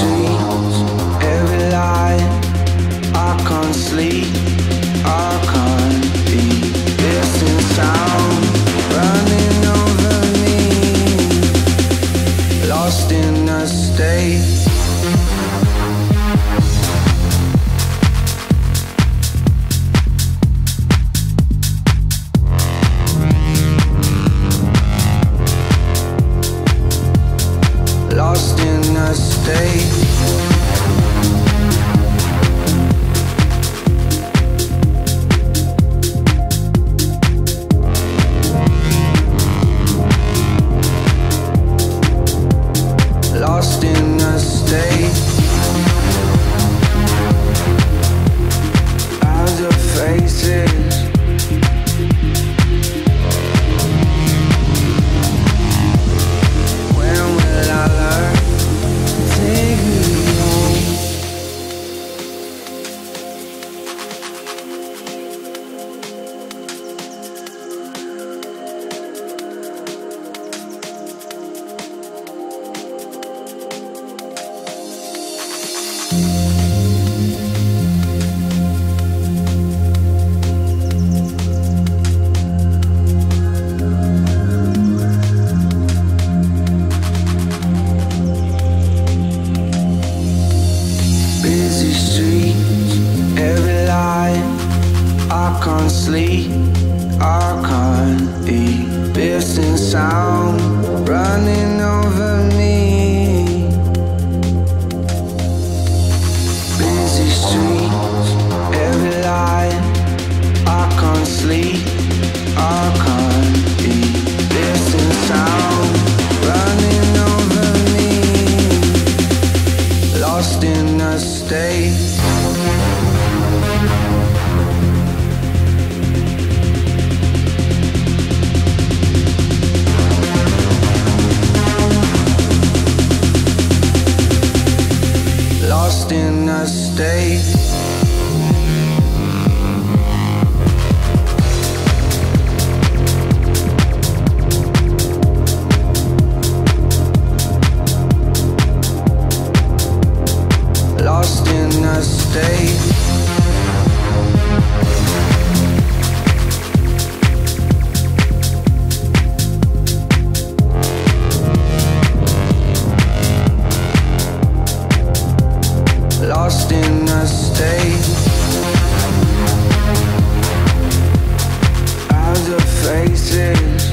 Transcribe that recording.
streets, every line. I can't sleep. can't sleep, I can't eat. Piercing sound, running mistake faces.